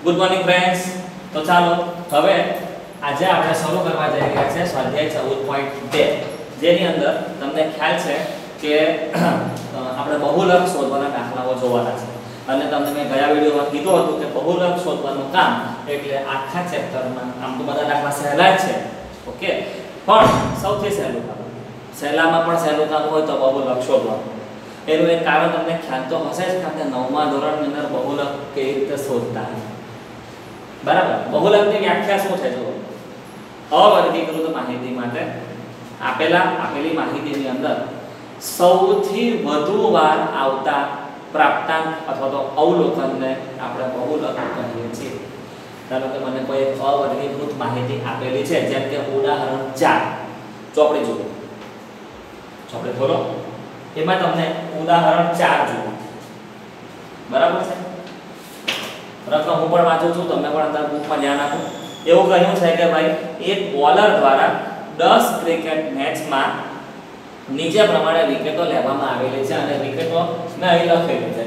Good morning friends તો ચાલો, હવે આજે આપણે શરૂ કરવા જઈ રહ્યા છે સ્વાધ્યાય ચૌદ પોઈન્ટ બે, જેની અંદર તમને ખ્યાલ છે કે આપણે બહુલક શોધવાના દાખલાઓ જોવાના છે. અને તમને મેં ગયા વિડીયોમાં કીધું હતું કે બહુલક શોધવાનું કામ એટલે આખા ચેપ્ટરમાં આમ તો બધા દાખલા સહેલા જ છે, ઓકે? પણ સૌથી સહેલું કામ, સહેલામાં પણ સહેલું કામ હોય તો બહુલક શોધવાનું. એનું એક કારણ તમને ખ્યાલ તો હશે જ કે નવમા ધોરણની અંદર બહુલક કેવી રીતે શોધતા? બરાબર. બહુલકની વ્યાખ્યા શું છે? જો અવર્ગીકૃત માહિતી માટે આપેલા, આપેલી માહિતીની અંદર સૌથી વધુ વાર આવતા પ્રાપ્તાંક અથવા તો અવલોકનને આપણે બહુલક કહીએ છીએ. ધારો કે મને કોઈ એક અવર્ગીકૃત માહિતી આપેલી છે, જેમ કે ઉદાહરણ ચાર. ચોપડી જુઓ. ચોપડી ખોલો. એમાં તમને ઉદાહરણ ચાર જુઓ. બરાબર છે? રકમ હું પણ વાંચું છું, તમે પણ અંદર બુકમાં ધ્યાન આપો. એવું કહ્યું છે કે ભાઈ, એક બોલર દ્વારા દસ ક્રિકેટ મેચમાં નીચે પ્રમાણે વિકેટો લેવામાં આવેલી છે અને વિકેટો મેં અહીં લખેલી છે.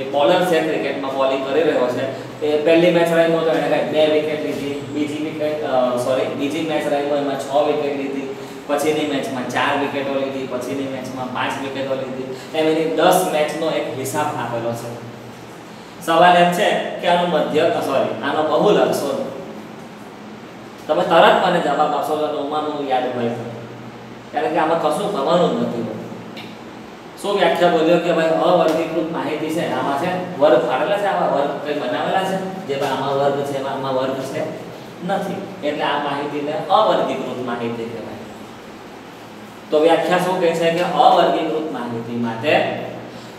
એ બોલર છે ક્રિકેટમાં બોલિંગ કરી રહ્યો છે. એ પહેલી મેચ રમ્યો તો એણે કંઈક બે વિકેટ લીધી, બીજી વિકેટ સોરી બીજી મેચ રમ્યો, એમાં છ વિકેટ લીધી. પછીની મેચમાં ચાર વિકેટો લીધી પછીની મેચમાં પાંચ વિકેટો લીધી. એમ એની દસ મેચનો એક હિસાબ આપેલો છે. સવાલ એમ છે કે આનું મધ્ય સોરી આનો બહુ લખશો તમે તરત મને જવાબ આપશો તો ઉમાનું યાદ હોય. કારણ કે આમાં કશું થવાનું નથી. શું વ્યાખ્યા બોલ્યો કે ભાઈ અવર્ગીકૃત માહિતી છે? આમાં છે? વર્ગ ફાળેલા છે? આવા વર્ગ કઈ બનાવેલા છે? જે આમાં વર્ગ છે, એમાં આમાં વર્ગ છે? નથી. એટલે આ માહિતીને અવર્ગીકૃત માહિતી કહેવાય. તો વ્યાખ્યા શું કહે છે કે અવર્ગીકૃત માહિતી માટે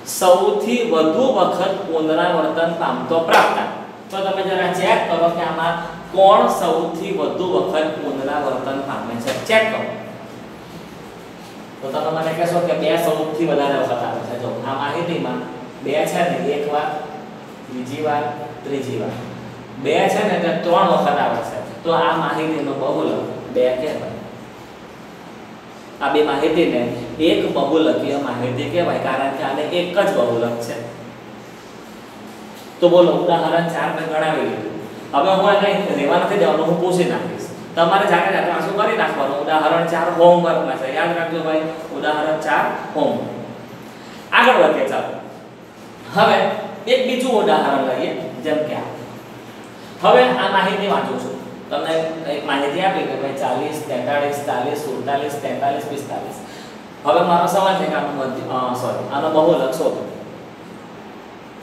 સૌથી વધુ વખત પુનરાવર્તન પામતો પ્રાપ્તાંક તો તમે જરા ચેક કરો કે આમાં કોણ સૌથી વધુ વખત પુનરાવર્તન પામે છે. ચેક કરો. તો તમે મને કહેશો કે બે સૌથી વધારે વખત આવે છે. જો, આ માહિતીમાં બે છે ને, એક વાર, બીજી વાર, ત્રીજી વાર. બે છે ને ત્રણ વખત આવે છે. તો આ માહિતીનો બહુલ બે કહેવાય. આ બે માહિતીને એક બહુલકીય માહિતી કહેવાય કારણ કે આને એક જ બહુલક છે. તો બોલો, ઉદાહરણ ચાર મેં ગણાવી લીધું. હવે હું એને રેવા નથી દેવાનું, હું પૂછી નાખીશ. તમારે જાતે જાતે આંસુ કરી નાખવાનું? ઉદાહરણ ચાર હોમવર્કમાં છે. યાદ રાખજો ભાઈ, ઉદાહરણ ચાર હોમ આગળ વધીએ, ચાલો. હવે એક બીજું ઉદાહરણ લઈએ, જેમ કે હવે આ માહિતી વાંચું છું. તમને એક માહિતી આપી કે ભાઈ ચાલીસ તેતાલીસ ચાલીસ, સુડતાલીસ, તેતાલીસ, પિસ્તાલીસ. હવે મારો સવાલ છે કે આનું સોરી આનો બહુલક શોધો.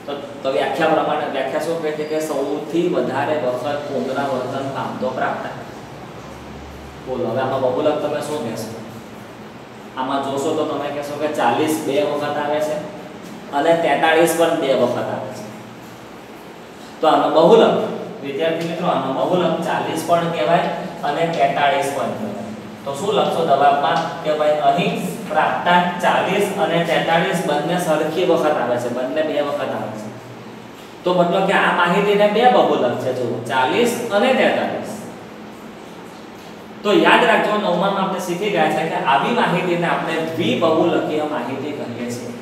તો તો વ્યાખ્યા પ્રમાણે, વ્યાખ્યા શું કહે છે કે સૌથી વધારે વખત પુનરાવર્તન પામતો પ્રાપ્ત બોલો, હવે આમાં બહુલક તમે શું કહેશો? આમાં જોશો તો તમે કહેશો કે ચાલીસ બે વખત આવે છે અને તેતાળીસ પણ બે વખત આવે છે. તો આનો બહુલક વિદ્યાર્થી મિત્રો આનો બહુલક 40 પણ કહેવાય અને 43 પણ કહેવાય. તો શું લખશો જવાબમાં? કે ભાઈ, અહીં પ્રાપ્તાંક 40 અને 43 બંને સરખી વખત આવે છે, બંને બે વખત આવે છે. તો મતલબ કે આ માહિતીને બે બહુલક છે જો 40 અને 43 તો યાદ રાખજો, નવમાં આપણે શીખી ગયા છે કે આવી માહિતીને આપણે દ્વિબહુલકીય માહિતી કહીએ છીએ.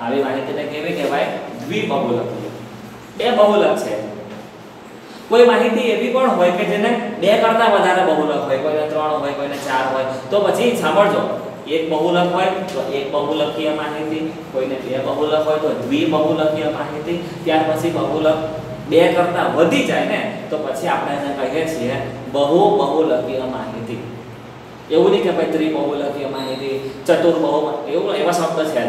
આવી માહિતીને કેવી કહેવાય? દ્વિબહુલકીય. બે બહુલક છે. કોઈ માહિતી એવી પણ હોય કે જેને બે કરતા વધારે બહુલક હોય, કોઈને ત્રણ હોય, કોઈને ચાર હોય, તો પછી સાંભળજો. એક બહુલક હોય તો એક બહુલકીય માહિતી, કોઈને બે બહુલક હોય તો દ્વિબહુલકીય માહિતી, ત્યાર પછી બહુલક બે કરતા વધી જાય ને, તો પછી આપણે એને કહીએ છીએ બહુ બહુલકીય માહિતી. એવું નહીં કે ભાઈ ત્રિબહુલકીય માહિતી ચતુર બહુ એવું એવા શબ્દ છે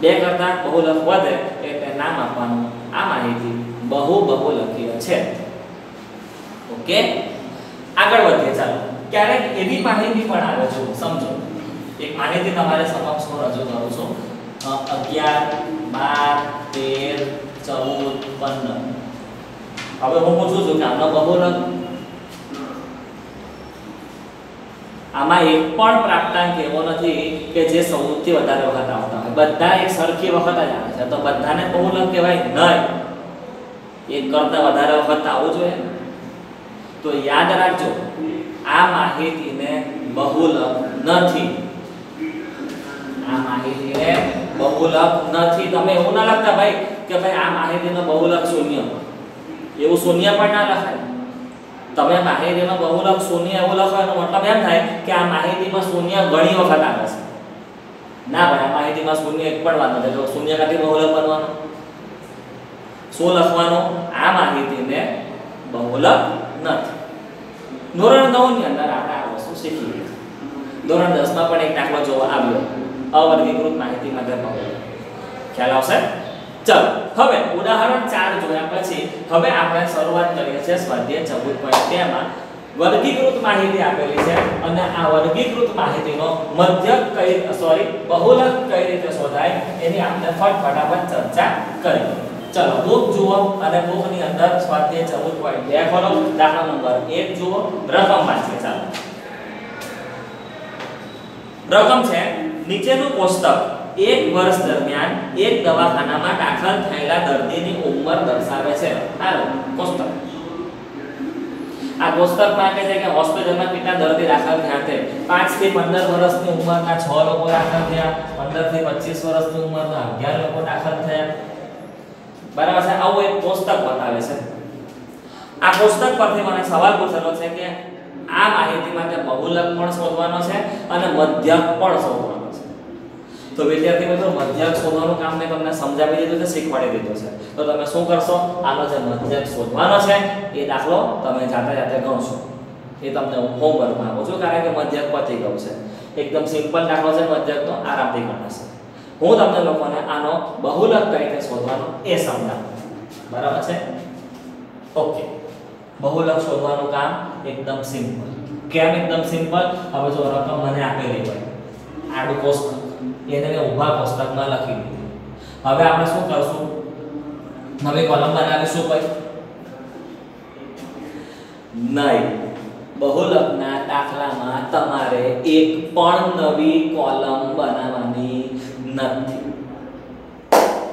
બે કરતા બહુલક વધે એટલે નામ આપવાનું આ માહિતી બહુ બહુલકીય છે. ઓકે? આગળ વધીએ, ચાલો. ક્યારેક એવી માહિતી પણ આવે છે, સમજો. એક માહિતી તમારે સમક્ષ હું રજૂ કરું છું. અગિયાર, બાર, તેર, ચૌદ, પંદર. હવે હું પૂછું છું કે આમનો બહુલક આમાં એક પણ પ્રાપ્તાંક એવો નથી કે જે સૌથી વધારે વખત આવતા હોય. બધા એક સરખી વખત જ આવે છે. તો બધાને બહુલક કહેવાય નહીં. એક કરતા વધારે વખત આવવું જોઈએ તો યાદ રાખજો, આ માહિતીને બહુલક નથી. આ માહિતીને બહુલક નથી. તમે એવું ના લખતા ભાઈ કે ભાઈ આ માહિતીનો બહુલક શૂન્ય. એવું શૂન્ય પણ ના લખાય. તમે માહિતીનો બહુલક શૂન્ય એવું લખો એનો મતલબ એમ થાય કે આ માહિતીમાં શૂન્ય ઘણી વખત આવે છે. ના ભાઈ, આ માહિતીમાં શૂન્ય એક પણ વાત નથી. શૂન્ય કાથી બહુલક બનવાનો? શું લખવાનું? આ માહિતીને બહુલક નથી. ધોરણ નવની અંદર આપણે આ વસ્તુ શીખી ધોરણ દસમાં પણ એક દાખલો જોવા આવ્યો. અવર્ગીકૃત માહિતી માટે ખ્યાલ આવશે? ચલો, હવે ઉદાહરણ ચાર જોયા પછી હવે આપણે શરૂઆત કરીએ છીએ સ્વાધ્યાય ચૌદ પોઈન્ટ તેમાં વર્ગીકૃત માહિતી આપેલી છે અને આ વર્ગીકૃત માહિતીનો મધ્યક કઈ સોરી બહુલક કઈ રીતે શોધાય એની આપણે ફટાફટ ચર્ચા કરીએ. ચલો, બુક જુઓ અને બુકની અંદર સ્વાધ્યાય 14.2 ખોલો, દાખલા નંબર 1 જુઓ, રકમ વાંચીએ, ચાલો. રકમ છે, નીચેનું કોષ્ટક એક વર્ષ દરમિયાન એક દવાખાનામાં દાખલ થયેલા દર્દીની ઉંમર દર્શાવે છે. હાલો, કોષ્ટક. આ કોષ્ટકમાં કહે છે કે હોસ્પિટલમાં કેટલા દર્દી દાખલ થયા છે? 5 થી 15 વર્ષની ઉંમરના 6 લોકો દાખલ થયા 15 થી 25 વર્ષની ઉંમરના 11 લોકો દાખલ થયા. બરાબર છે? આવું એક કોષ્ટક બતાવે છે. આ કોષ્ટક પરથી મને સવાલ પૂછેલો છે કે આ માહિતી માટે બહુલક પણ શોધવાનો છે અને મધ્યક પણ શોધવાનો છે. તો વિદ્યાર્થી મિત્રો, મધ્યક શોધવાનું કામ મેં તમને સમજાવી દીધું છે, શીખવાડી દીધું છે. તો તમે શું કરશો? આનો જે મધ્યક શોધવાનો છે, એ દાખલો તમે જાતે જાતે ગણશો. એ તમને હું હોમવર્કમાં આપું છું, કારણ કે મધ્યક પતી ગયું છે. એકદમ સિમ્પલ દાખલો છે, મધ્યકનો આરામથી ગણાશે હું તમને લોકોને આનો બહુલક રીતે શોધવાનો એ સમજાવું. બરાબર છે? ઓકે. બહુલક શોધવાનું કામ એકદમ સિમ્પલ. કેમ એકદમ સિમ્પલ? હવે જો રકમ મને આપેલી હોય, આડું કોષ્ટક, એને મેં ઊભા કોષ્ટકમાં લખી દીધું. હવે આપણે શું કરશું? નવી કોલમ બનાવીશું ભાઈ નહીં. બહુલકના દાખલામાં તમારે એક પણ નવી કોલમ બનાવવાની નથી.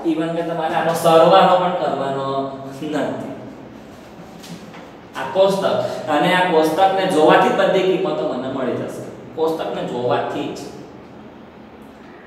ઈવન કે તમારે આનો સરવાળો પણ કરવાનો નથી. આ કોષ્ટક. અને આ કોષ્ટકને જોવાથી બધી કિંમતો મને મળી જશે. કોષ્ટકને જોવાથી જ.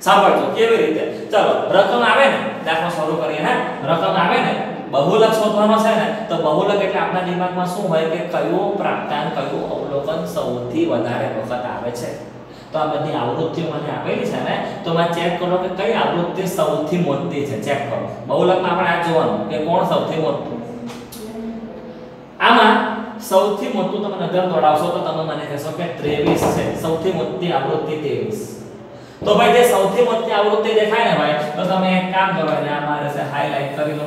સાંભળજો, કેવી રીતે? ચલો, રકમ આવે ને, દાખલો શરૂ કરીએ, હે? રકમ આવે ને, બહુલક શોધવાનો છે ને, તો બહુલક એટલે આપણા દિમાગમાં શું હોય કે કયો પ્રાપ્તાંક, કયું અવલોકન સૌથી વધારે વખત આવે છે? તો આ બધી આવૃત્તિઓ મને આપેલી છે ને, તો મેં ચેક કરો કે કઈ આવૃત્તિ સૌથી મોટી છે. ચેક કરો. બહુલકમાં આપણે આ જોવાનું કે કોણ સૌથી મોટું? આમાં સૌથી મોટું તમે નજર દોડાવશો તો તમે મને કહેશો કે 23 છે. સૌથી મોટી આવૃત્તિ 23 તો ભાઈ, જે સૌથી મોટી આવૃત્તિ દેખાય ને ભાઈ, તો તમે એક કામ કરો ને આ મારે છે હાઈલાઈટ કરી લો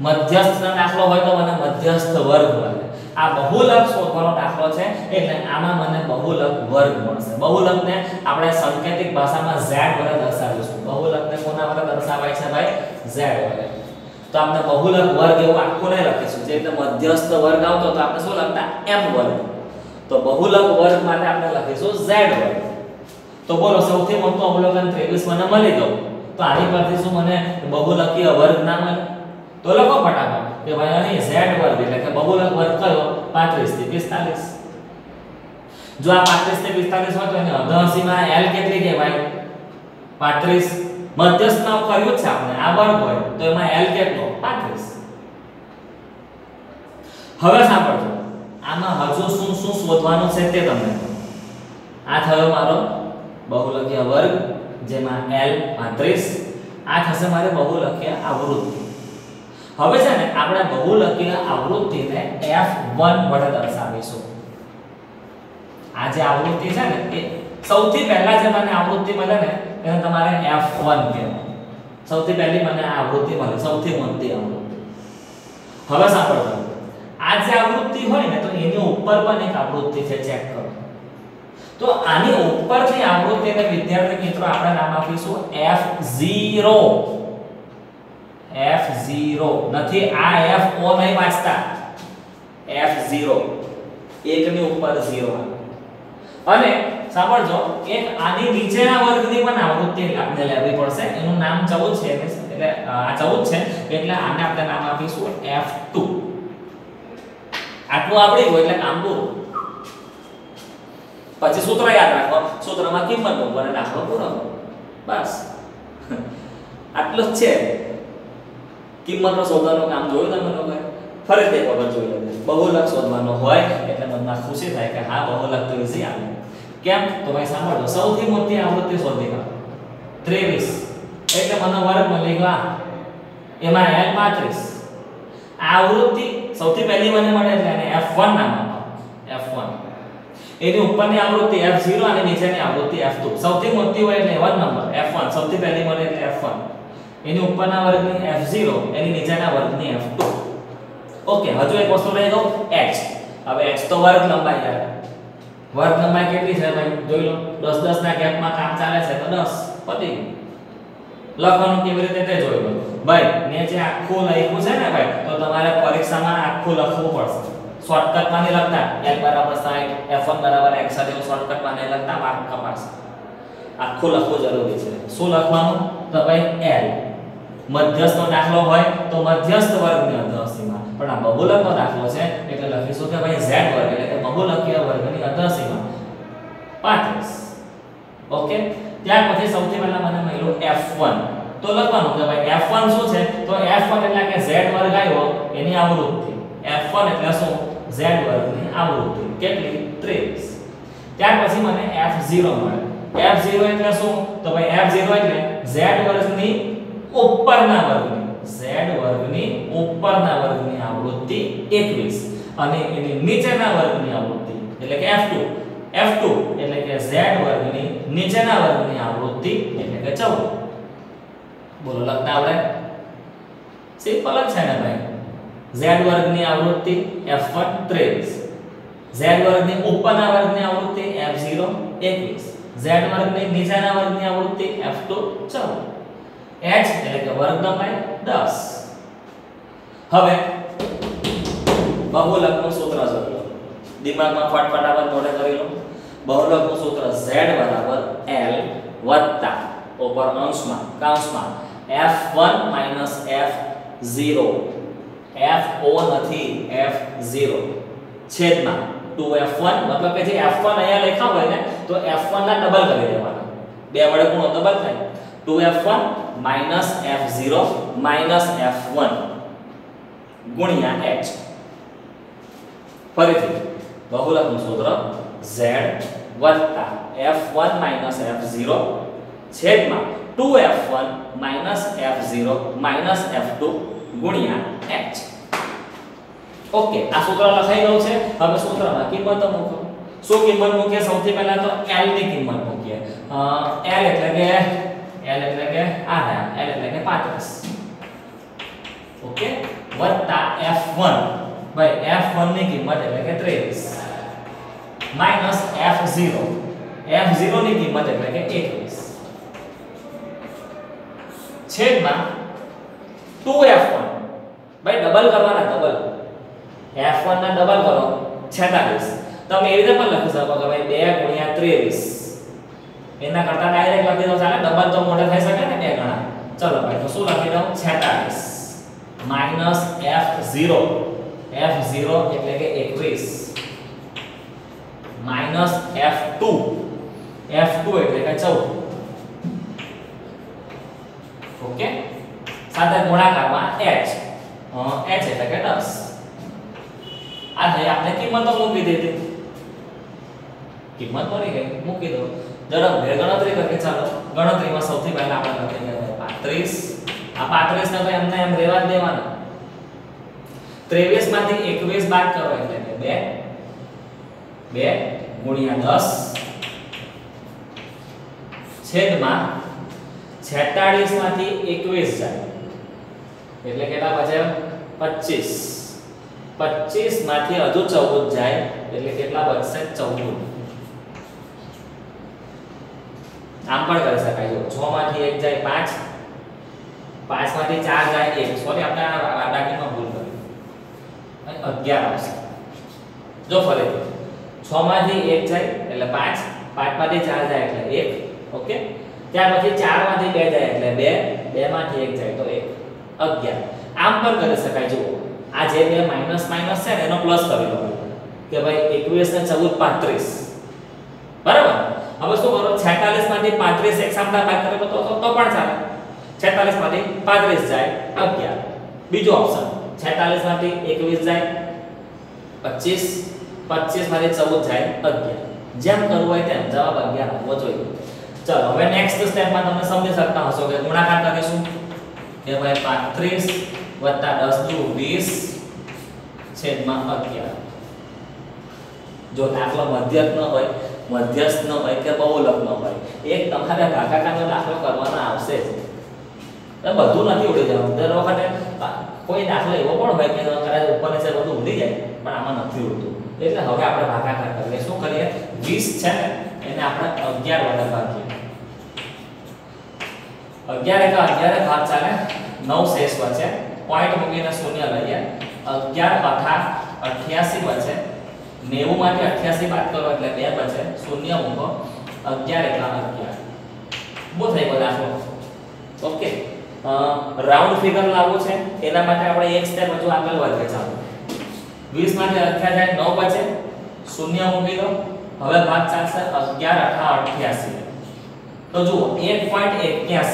મધ્યસ્થ દાખલો હોય તો મને મધ્યસ્થ વર્ગ મળે. આ બહુલક શોધવાનો દાખલો છે, એટલે આમાં મને બહુલક વર્ગ મળશે. બહુલકને આપણે સંકેતિક ભાષામાં z વડે દર્શાવીશું. બહુલકને કોના વડે દર્શાવાય છે ભાઈ? z વડે. તો આપણે બહુલક વર્ગ એવું આખું નહીં લખીશું. જે રીતે મધ્યસ્થ વર્ગ આવતો તો આપણે શું લખતા? m વર્ગ. તો બહુલક વર્ગ માટે આપણે લખીશું z વર્ગ તો બોલો, સૌથી મોટું અવલોકન 23 મને મળી ગયું. તો આની પરથી શું મને બહુલકીય વર્ગ ના મળે? તો લખો ફટાફટ. કે ભાઈ અહીં z વર્ગ એટલે કે બહુલક વર્ગ કયો? 35 થી 45 જો આ 35 થી 45 હોય તો એની અધઃસીમા l કેટલી કહેવાય? 35 મધ્યસ્થમાં કર્યું છે આપણે, આ વર્ગ હોય, તો એમાં l કેટલો? 35 હવે સાંભળજો. આમાં હજુ શું શું શોધવાનું છે તે તમને. આ થયો મારો બહુલકીય વર્ગ, જેમાં l 35 આ થશે મારે બહુલકીય આવૃત્તિ. હવે છે ને, આપણે બહુલકીય આવૃત્તિને f1 વડે દર્શાવીશું. આ જે આવૃત્તિ છે ને, એ સૌથી પહેલા જે મને આવૃત્તિ મળે ને, એને તમારે f1 કહેવાય સૌથી પહેલી મને આ આવૃત્તિ મળે, સૌથી મોટી આવૃત્તિ. હવે સાંભળો આ જે આવૃત્તિ હોય ને, તો એની ઉપર પણ એક આવૃત્તિ છે, ચેક કરો. તો આની ઉપરની આવૃત્તિને વિદ્યાર્થી મિત્રો આપણે નામ આપીશું f0 f0 નથી, આ f0 નહીં વાંચતા. F0 એકની ઉપર 0 અને સાંભળજો, એક આની નીચેના વર્ગની પણ આવૃત્તિ આપણે લેવી પડશે. એનું નામ 14 છે એટલે આ 14 છે, એટલે આને આપણે નામ આપીશું f2 આટલું આવડી ગયું એટલે કામ પૂરું પછી સૂત્ર યાદ રાખો. સૂત્રમાં કિંમત ઉપર દાખલો પૂરો. બસ. આટલું જ છે. કિંમતો શોધવાનું કામ જોયું તમે લોકોએ? ફરીથી તે જોઈ લેજો. બહુલક શોધવાનો હોય એટલે મનમાં ખુશી થાય કે હા બહુલક તો વિશે આવે કેમ? તો ભાઈ સાંભળો સૌથી મોટી આવૃત્તિ શોધી કાઢો. 23 એટલે મને વર્ગ મળી ગયા એમાં એલ 35 આ આવૃત્તિ સૌથી પહેલી મને મળે એટલે એને F1 નામ આપો. F1 એની ઉપરની આવૃત્તિ F0 અને નીચેની આવૃત્તિ F2 સૌથી મોટી હોય એટલે વન નંબર નંબર F1 સૌથી પહેલી મળે એટલે F1 એની ઉપરના વર્ગની F0 એની નીચેના વર્ગની F2 ઓકે હજુ એક વસ્તુ રહી ગયો h. હવે h તો વર્ગ લંબાઈ યાર. વર્ગ લંબાઈ કેટલી છે ભાઈ? જોઈ લો. 10 10 ના ગેપમાં કામ ચાલે છે તો 10 પતી. લખવાનું કેવી રીતે તે જોઈ લો. ભાઈ, મેં જે આખું લખ્યું છે ને ભાઈ, તો તમારે પરીક્ષામાં આખું લખવું પડશે. શોર્ટકટમાં નહીં લખતા. L બરાબર 60 f1 બરાબર x જેવું શોર્ટકટમાં નહીં લખતા, માર્ક કપાશે. આખું લખવું જરૂરી છે. શું લખવાનું? તો ભાઈ, l. મધ્યસ્થનો દાખલો હોય તો મધ્યસ્થ વર્ગની અધઃસીમા પણ આ બહુલકનો દાખલો છે એટલે લખીશું કે ભાઈ z વર્ગ એટલે કે બહુલકીય વર્ગની અધઃસીમા 35 ઓકે? ત્યાર પછી સૌથી પહેલા મને મળ્યું f1 તો લખવાનું કે ભાઈ f1 શું છે? તો f1 એટલે કે z વર્ગ આવ્યો, એની આવૃત્તિ. F1 એટલે શું? z વર્ગની આવૃત્તિ. કેટલી? 30 ત્યાર પછી મને f0 મળે. F0 એટલે શું? તો ભાઈ f0 એટલે z વર્ગની ઉપરના વર્ગની z વર્ગની ઉપરના વર્ગની આવૃત્તિ 21 અને એની નીચેના વર્ગની આવૃત્તિ, એટલે કે f2 f2 એટલે કે z વર્ગની નીચેના વર્ગની આવૃત્તિ એટલે કે 14 બોલો લખતા આવડે? સિમ્પલ જ છે ને ભાઈ. z વર્ગની આવૃત્તિ f1 23 z વર્ગની ઉપરના વર્ગની આવૃત્તિ f0 21 z વર્ગની નીચેના વર્ગની આવૃત્તિ f2 14 h એટલે કે વર્ગ લંબાઈ 10 હવે, બહુલકનું સૂત્ર જોઈ દિમાગમાં દિમાગમાં ફટફટાવટ નોટે કરી લો. બહુલકનું સૂત્ર z l વત્તા ઉપર અંશમાં કૌંસમાં f1 f0 fo નથી f0 છેદમાં 2f1 મતલબ કે જે f1 અહીંયા લખ્યા હોય ને, તો f1 ના ડબલ કરી દેવાના. બે વડે ગુણો ડબલ થાય. 2f1 minus f0 minus f1 ગુણ્યા h ફરીથી બહુલકનું સૂત્ર z વત્તા f1 minus f0 છેદમાં 2f1 minus f0 minus f2 ગુણ્યા h ઓકે આ સૂત્ર લખાઈ ગયું છે. હવે સૂત્રમાં કિંમત મૂકો. શું કિંમત મૂકીએ? સૌથી પહેલા તો l ની કિંમત મૂકીએ. l એટલે કે l એટલે કે આ થયા l એટલે કે 35 ઓકે વત્તા f1 ભાઈ f1 ની કિંમત એટલે કે 23 માઇનસ f0 f0 ની કિંમત એટલે કે 21 છેદમાં 2f1 ભાઈ ડબલ કરવાના ડબલ f1 ના ડબલ કરો 46 તમે એવી રીતે પણ લખી શકો કે ભાઈ 2 ગુણ્યા 23 એના કરતા ડાયરેક્ટ લખી દો ચાલે ડબલ તો મોટા થઈ શકે ને બે ગણા. ચલો ભાઈ, તો શું લખી દઉં? 46 માઇનસ f0 f0 એટલે કે 21 માઇનસ f2 f2 એટલે કે 14 ઓકે? સાથે ગુણાકારમાં h. h એટલે કે 10 આ થઈ આપણે કિંમતો મૂકી દીધી. કિંમત મળી ગઈ. મૂકી દો. ઝડપ બે ગણતરી કરીએ ચાલો. ગણતરીમાં સૌથી પહેલા આપણે લખી કે 35 આ 35 ને ભાઈ એમને એમ રહેવા જ દેવાના. 23 માંથી 21 બાદ કરો એટલે કે 2 2 ગુણ્યા 10 છેદમાં 46 માંથી 21 જાય. એટલે કેટલા બચે? 25 25 માંથી હજુ 14 જાય. એટલે કેટલા બચશે? 14 આમ પણ કરી શકાય જો 6 માંથી 1 જાય 5 5 માંથી 4 જાય 1 સોરી આપણે આ દાખલામાં ભૂલ કરી. અને 11 આવશે. જો ફરીથી. 6 માંથી 1 જાય એટલે 5 5 માંથી 4 જાય એટલે 1 ઓકે? ત્યાર પછી 4 માંથી 2 જાય એટલે 2 2 માંથી 1 જાય તો 1 11 આમ પણ કરી શકાય. જુઓ. આ જે બે માઇનસ માઇનસ છે ને, એનો પ્લસ કરી લો કે ભાઈ 21 ને 14 35 બરાબર? હવે શું કરો? 46 માંથી 35 એક સામટા ભાગ કરે, તો તો પણ ચાલે. 46 માંથી 35 જાય 11 બીજો ઓપ્શન 46 માંથી 21 જાય 25 25 માંથી 14 જાય 11 જેમ કરવું હોય તેમ, જવાબ 11 હોવો જોઈએ. ચલો, હવે નેક્સ્ટ સ્ટેપમાં તમે સમજી શકતા હશો કે ગુણાકાર કરીશું. કે ભાઈ 35 10 દુ 20 છેદમાં 11 જો દાખલો મધ્યક ન હોય મધ્યસ્થ ન હોય કે બહુલક ન હોય, એક તમારે ભાગાકારનો દાખલો કરવાનો આવશે જ. એ બધું નથી ઉડી જવાનું. દર વખતે કોઈ દાખલો એવો પણ હોય કે કદાચ ઉપર નીચે બધું ઉડી જાય, પણ આમાં નથી ઉડતું. એટલે હવે આપણે ભાગાકાર કરીએ. શું કરીએ? વીસ છે એને આપણે 11 વડે ભાગીએ. અગિયાર એટલે અગિયાર ભાગ ચાલે. નવ શેષ વચ્ચે. પોઈન્ટ મૂકીને શૂન્ય લઈએ. 11 પાથા 88 બચે 90 માંથી 88 બાદ કરો એટલે બે બચે, શૂન્ય મૂકો, અગિયાર એટલા અગિયાર. બહુ થઈ ગયો દાખલો ઓકે રાઉન્ડ ફિગર લાવવું છે. એના માટે આપણે એક સ્ટેપ હજુ આગળ વધે ચાલો. 20 માંથી 88 જાય 9 બચે, શૂન્ય મૂકી દો. હવે ભાગ ચાલશે 11 અઠા 88 તો જુઓ 1.81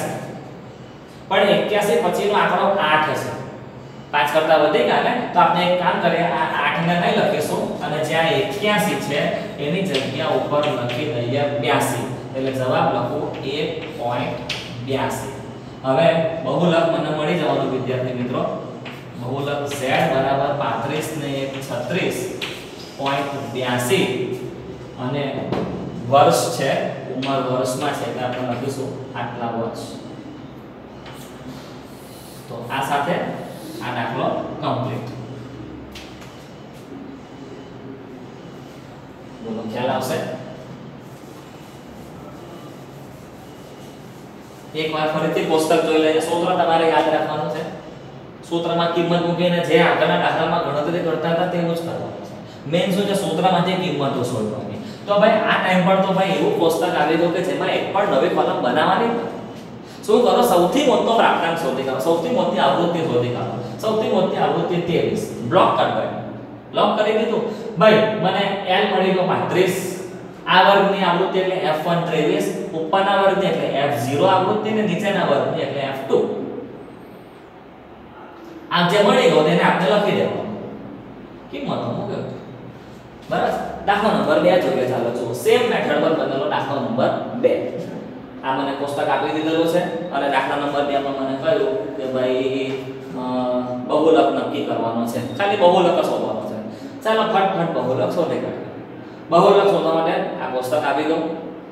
પણ 81 પછીનો આંકડો આઠ હશે. પાંચ કરતા વધી ગયા ને તો આપણે એક કામ કરીએ, આ 8 ને નહીં લખીશું, અને જ્યાં 81 છે, એની જગ્યા ઉપર લખી દઈએ 82 એટલે જવાબ લખું 1.82 હવે બહુલક મને મળી જવાનું, વિદ્યાર્થી મિત્રો. બહુલક z બરાબર 35 ને 36.82 અને વર્ષ છે, ઉંમર વર્ષમાં છે, એટલે આપણે લખીશું આટલા વર્ષ. તો આ સાથે આ દાખલો કમ્પ્લીટ બોલો ખ્યાલ આવશે એકવાર ફરીથી કોષ્ટક જોઈ લઈએ સૂત્ર તમારે યાદ રાખવાનું છે. સૂત્રમાં કિંમત મૂકીને જે આગળના દાખલામાં ગણતરી કરતા હતા તેવું જ કરવાનું છે. મેઇન શું છે? સૂત્રમાં જે કિંમતો શોધવાની. તો ભાઈ, આ ટાઈમ પર તો ભાઈ એવું કોષ્ટક આવી ગયું કે જેમાં એક પણ નવી કોલમ બનાવવાની શું કરો? સૌથી મોટો પ્રાપ્તાંક શોધી કાઢો. સૌથી મોટી આવૃત્તિ શોધી કાઢો. સૌથી મોટી આવૃત્તિ 23 બ્લોક કરવાય બ્લોક કરી દીધું. ભાઈ, મને L મળી ગયો 35 આ વર્ગની આવૃત્તિ એટલે F1 23 ઉપરના વર્ગની એટલે F0 આવૃત્તિ ને નીચેના વર્ગની એટલે F2 આ જે મળી ગયો તેને આપણે લખી દેવાનું. કિંમત મૂકે બરાબર. દાખલો નંબર 2 જોઈએ ચાલો જો સેમ મેથડ પર બનેલો દાખલો નંબર 2 આ મને કોષ્ટક આપી દીધેલો છે. અને દાખલા નંબર 2 માં મને કહ્યું કે ભાઈ બહુલક નક્કી કરવાનો છે. ખાલી બહુલક શોધવાનો છે. ચાલો ફટફટ બહુલક શોધી કાઢીએ બહુલક શોધવા માટે આ કોષ્ટક આપી દો.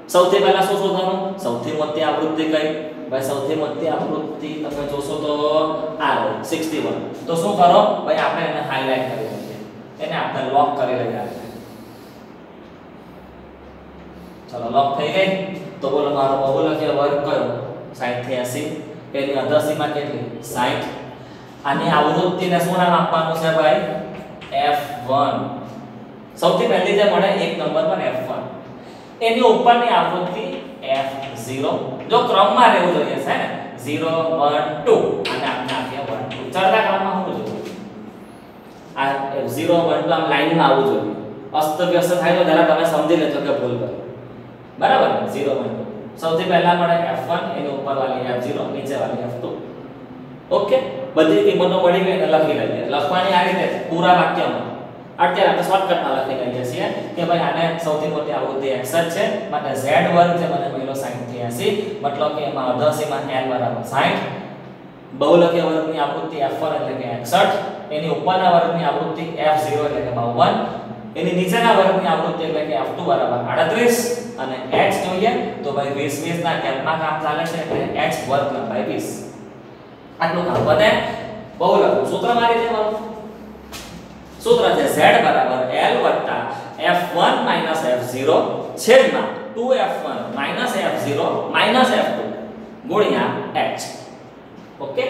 સૌથી પહેલા શું શોધવાનું? સૌથી મોટી આવૃત્તિ કઈ? ભાઈ, સૌથી મોટી આવૃત્તિ તમે જોશો તો આ 61 તો શું કરો? ભાઈ, આપણે એને હાઈલાઈટ કરી દઈએ. એને આપણે લોક કરી લઈએ ચલો લોક થઈ ગઈ. તો બોલો, મારો બહુલકીય વર્ગ કયો? 60 થી 80 એની અધસીમા કેટલી? 60 આની આવૃત્તિને શું નામ આપવાનું છે ભાઈ? f1 સૌથી પહેલી જે મળે, એક નંબર પર f1 એની ઉપરની આવૃત્તિ f0 જો ક્રમમાં રહેવું જોઈએ, છે ને? 0 1 2 અને આપણે આપ્યા 1 2 ચડતા ક્રમમાં હોવું જોઈએ? આ 0 1 2 આમ લાઈનમાં આવવું જોઈએ. અસ્તવ્યસ્ત થાય તો જરા તમે સમજી લેજો કે ભૂલ કરી. બરાબર? ને 0 1 2 સૌથી પહેલા મળે f1 એની ઉપર વાળી f0 નીચે વાળી f2 ઓકે? બધી કિંમતો મળી ગઈ એટલે લખી લઈએ લખવાની આ રીતે પૂરા વાક્યમાં. અત્યારે આપણે શોર્ટકટમાં લખી લઈએ છીએ કે ભાઈ આને સૌથી મોટી આવૃત્તિ x છે, માટે z વર્ગ છે, મને મળ્યો 60 થી 80 મતલબ કે એમાં અધસીમા n બરાબર 60 બહુલકીય વર્ગની આવૃત્તિ f1 એટલે કે 61 એની ઉપરના વર્ગની આવૃત્તિ f0 એટલે કે 52 એની નીચેના વર્ગની આવૃત્તિ એટલે કે f2 બરાબર 38 અને x જોઈએ તો ભાઈ 20 20 ના કેપમાં કામ ચાલે છે? એટલે x વર્ગ લંબાઈ 20 આટલું કામ પતે બહુલક સૂત્ર મારી દેવાનું. સૂત્ર છે z બરાબર l f1 f0 છેદમાં 2f1 f0 f2 ગુણ્યા h. ઓકે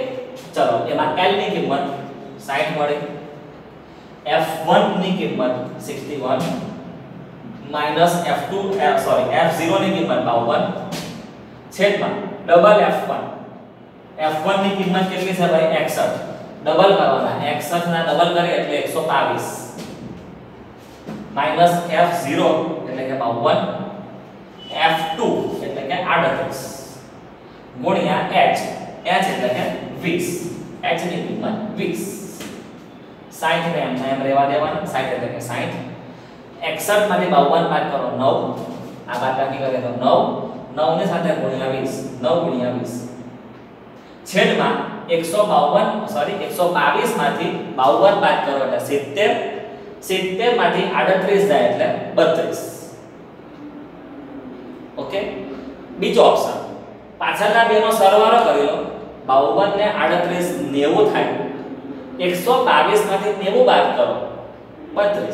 ચલો, એમાં l ની કિંમત 60 મળી. F1 ની કિંમત 61 માઇનસ f2 સોરી f0 ની કિંમત 52 છેદમાં ડબલ f1 f1 ની કિંમત કેટલી છે ભાઈ? 61 ડબલ કરવાના. 61 ના ડબલ કરીએ એટલે 122 માઇનસ f0 એટલે કે 52 F2 એટલે કે 38 ગુણ્યા H. H એટલે કે 20 H ની કિંમત 20 60 ને એમ ને એમ રહેવા દેવાના. 60 એટલે કે 60 61 માંથી 52 બાદ કરો 9 આ બાદબાકી કરે તો 9 9 ની સાથે ગુણ્યા 20 9 ગુણ્યા 20 છેદમાં 152 સોરી 122 માંથી 52 બાદ કરો એટલે 70 70 માંથી 38 જાય એટલે 32 ઓકે? બીજો ઓપ્શન પાછળના બેનો સરવાળો કરી લો. 52 ને 38 90 થાય. 122 માંથી 90 બાદ કરો. 32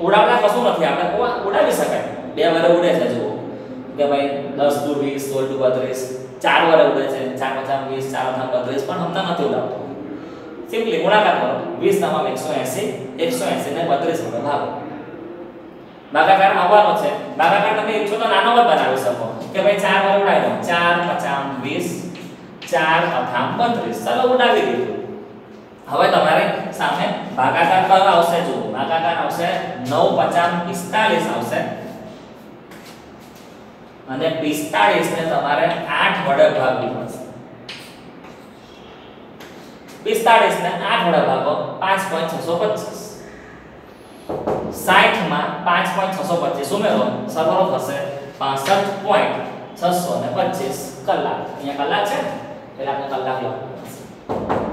ઉડાવતા કશું નથી. આપણે કોઈ ઉડાવી શકાય. બે વરે ઉડે છે, જુઓ. કે ભાઈ 10 દુ 20 16 દુ 32 ચાર વરે ઉડે છે, ચાર પચાસ 20 ચાર પચાસ 32 પણ હમણાં નથી ઉડાવતો. સિમ્પલી ગુણાકાર કરો. 20 તમામ 180 180 ને 32 વડે ભાગો. ભાગાકાર આવવાનો છે. ભાગાકાર તમે ઈચ્છો તો નાનો પણ બનાવી શકો. કે ભાઈ ચાર વડે ઉડાવી દો. ચાર પચામ 20 ચાર અથામ 32 ચાલો ઉડાવી દીધું. હવે તમારે સામે ભાગાકાર કયો આવશે જુઓ. ભાગાકાર આવશે 9 પચામ 45 આવશે. અને 45 ને તમારે 8 વડે ભાગવું પડશે. 45 ને 8 વડે ભાગો 5.625 60 માં 5.625 ઉમેરો, સરવાળો થશે 65.625 કલાક. અહીંયા કલાક છે એટલે આપણે કલાક લખવાનું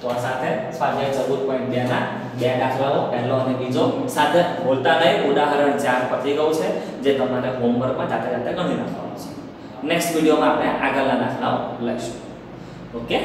તો આ સાથે સ્વાધ્યાય ચૌદ પોઈન્ટ બે ના બે દાખલાઓ, પહેલો અને બીજો સાથે બોલતા નહીં. ઉદાહરણ ચાર પતી ગયું છે, જે તમારે હોમવર્કમાં જાતે જાતે ગણી નાખવાનું છે. નેક્સ્ટ વિડીયોમાં આપણે આગળના દાખલાઓ લઈશું. ઓકે